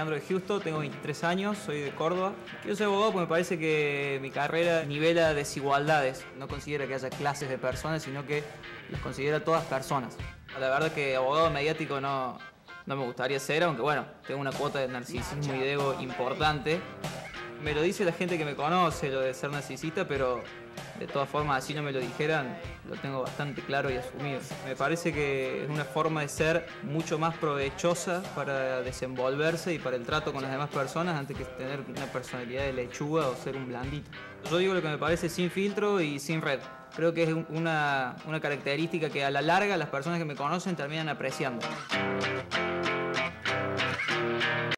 Leandro de Justo, tengo 23 años, soy de Córdoba. Yo soy abogado porque me parece que mi carrera nivela desigualdades. No considera que haya clases de personas, sino que las considera todas personas. La verdad que abogado mediático no, no me gustaría ser, aunque bueno, tengo una cuota de narcisismo y de importante. Me lo dice la gente que me conoce, lo de ser narcisista, pero de todas formas, así no me lo dijeran, lo tengo bastante claro y asumido. Me parece que es una forma de ser mucho más provechosa para desenvolverse y para el trato con las demás personas antes que tener una personalidad de lechuga o ser un blandito. Yo digo lo que me parece sin filtro y sin red. Creo que es una, una característica que a la larga las personas que me conocen terminan apreciando.